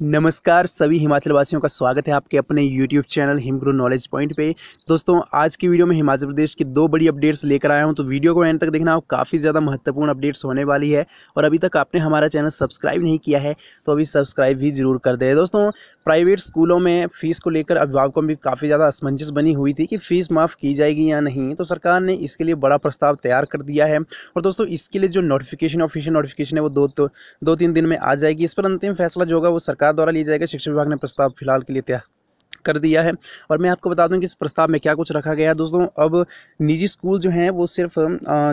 नमस्कार, सभी हिमाचल वासियों का स्वागत है आपके अपने YouTube channel Himgro knowledge point पे। दोस्तों, आज की वीडियो में हिमाचल प्रदेश की दो बड़ी अपडेट्स लेकर आया हूँ तो वीडियो को एंड तक देखना काफ़ी ज़्यादा महत्वपूर्ण अपडेट्स होने वाली है। और अभी तक आपने हमारा चैनल सब्सक्राइब नहीं किया है तो अभी सब्सक्राइब भी ज़रूर कर दे। दोस्तों प्राइवेट स्कूलों में फ़ीस को लेकर अभिभावकों में काफ़ी ज़्यादा असमंजस बनी हुई थी कि फ़ीस माफ़ की जाएगी या नहीं तो सरकार ने इसके लिए बड़ा प्रस्ताव तैयार कर दिया है। और दोस्तों, इसके लिए जो नोटिफिकेशन ऑफिशियल नोटिफिकेशन है, वो दो दो तीन दिन में आ जाएगी। इस पर अंतिम फैसला जो होगा, वो सरकार द्वारा लिए जाएगा शिक्षा विभाग ने प्रस्ताव फ़िलहाल के लिए तैयार। कर दिया है। और मैं आपको बता दूँ कि इस प्रस्ताव में क्या कुछ रखा गया है। दोस्तों, अब निजी स्कूल जो हैं, वो सिर्फ़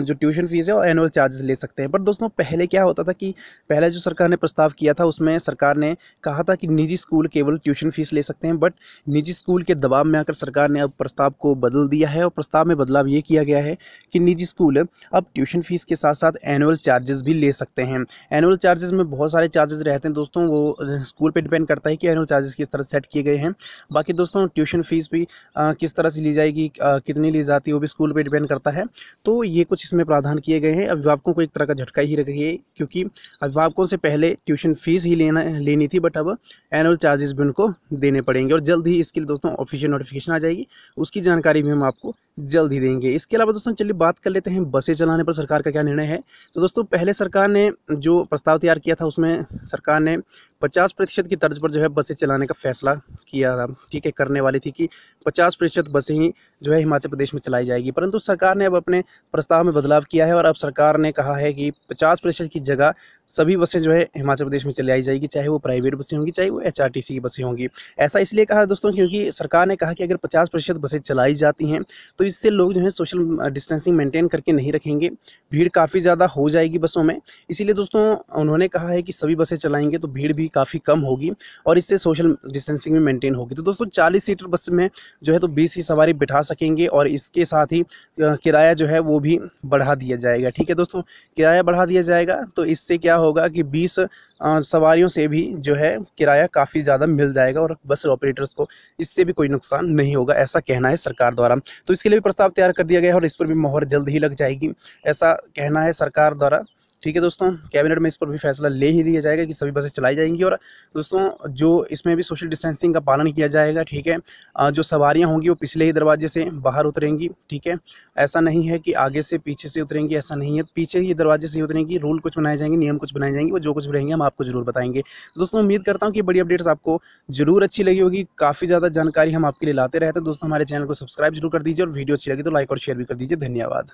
जो ट्यूशन फ़ीस है और एनुअल चार्जेस ले सकते हैं। पर दोस्तों, पहले क्या होता था कि पहले जो सरकार ने प्रस्ताव किया था, उसमें सरकार ने कहा था कि निजी स्कूल केवल ट्यूशन फ़ीस ले सकते हैं, बट निजी स्कूल के दबाव में आकर सरकार ने अब प्रस्ताव को बदल दिया है। और प्रस्ताव में बदलाव ये किया गया है कि निजी स्कूल अब ट्यूशन फ़ीस के साथ साथ एनुअल चार्जेस भी ले सकते हैं। एनुअल चार्जेस में बहुत सारे चार्जेस रहते हैं, दोस्तों, वो स्कूल पर डिपेंड करता है कि एनुअल चार्जेस किस तरह सेट किए गए हैं। बाकी दोस्तों ट्यूशन फ़ीस भी आ, किस तरह से ली जाएगी आ, कितनी ली जाती है वो भी स्कूल पे डिपेंड करता है। तो ये कुछ इसमें प्रावधान किए गए हैं। अभिभावकों को एक तरह का झटका ही रखिए क्योंकि अभिभावकों से पहले ट्यूशन फ़ीस ही लेना लेनी थी बट अब एनुअल चार्जेस भी उनको देने पड़ेंगे और जल्द ही इसके लिए दोस्तों ऑफिशियल नोटिफिकेशन आ जाएगी। उसकी जानकारी भी हम आपको जल्द ही देंगे। इसके अलावा दोस्तों चलिए बात कर लेते हैं बसें चलाने पर सरकार का क्या निर्णय है। तो दोस्तों पहले सरकार ने जो प्रस्ताव तैयार किया था उसमें सरकार ने पचास प्रतिशत की तर्ज पर जो है बसें चलाने का फैसला किया था। ठीक है, करने वाली थी कि पचास प्रतिशत बसें ही जो है हिमाचल प्रदेश में चलाई जाएगी। परंतु सरकार ने अब अपने प्रस्ताव में बदलाव किया है और अब सरकार ने कहा है कि पचास प्रतिशत की जगह सभी बसें जो है हिमाचल प्रदेश में चलाई जाएगी, चाहे वो प्राइवेट बसें होंगी, चाहे वो एचआरटीसी की बसें होंगी। ऐसा इसलिए कहा दोस्तों क्योंकि सरकार ने कहा कि अगर पचास प्रतिशत बसें चलाई जाती हैं तो इससे लोग जो है सोशल डिस्टेंसिंग मेंटेन करके नहीं रखेंगे। भीड़ काफ़ी ज़्यादा हो जाएगी बसों में। इसीलिए दोस्तों उन्होंने कहा है कि सभी बसें चलाएँगे तो भीड़ भी काफ़ी कम होगी और इससे सोशल डिस्टेंसिंग भी मेंटेन होगी। तो दोस्तों चालीस सीटर बस में जो है तो बीस ही सवारी बिठा सकेंगे और इसके साथ ही किराया जो है वो भी बढ़ा दिया जाएगा। ठीक है दोस्तों, किराया बढ़ा दिया जाएगा तो इससे क्या होगा कि बीस सवारियों से भी जो है किराया काफ़ी ज़्यादा मिल जाएगा और बस ऑपरेटर्स को इससे भी कोई नुकसान नहीं होगा, ऐसा कहना है सरकार द्वारा। तो इसके लिए भी प्रस्ताव तैयार कर दिया गया है और इस पर भी मोहर जल्द ही लग जाएगी, ऐसा कहना है सरकार द्वारा। ठीक है दोस्तों, कैबिनेट में इस पर भी फैसला ले ही लिया जाएगा कि सभी बसें चलाई जाएँगी। और दोस्तों, जो इसमें भी सोशल डिस्टेंसिंग का पालन किया जाएगा, ठीक है जो सवारियाँ होंगी वो पिछले ही दरवाजे से बाहर उतरेंगी, ठीक है। ऐसा नहीं है कि आगे से पीछे से उतरेंगी, ऐसा नहीं है। पीछे ही दरवाजे से ही उतरेंगी, रूल कुछ बनाए जाएँगे, नियम कुछ बनाए जाएँगे, वो जो कुछ रहेंगे हम आपको ज़रूर बताएँगे। दोस्तों, उम्मीद करता हूँ कि बड़ी अपडेट्स आपको ज़रूर अच्छी लगी होगी, काफ़ी ज़्यादा जानकारी हम आपके लिए लाते रहते हैं। दोस्तों, हमारे चैनल को सब्सक्राइब ज़रूर कर दीजिए और वीडियो अच्छी लगी तो लाइक और शेयर भी कर दीजिए। धन्यवाद।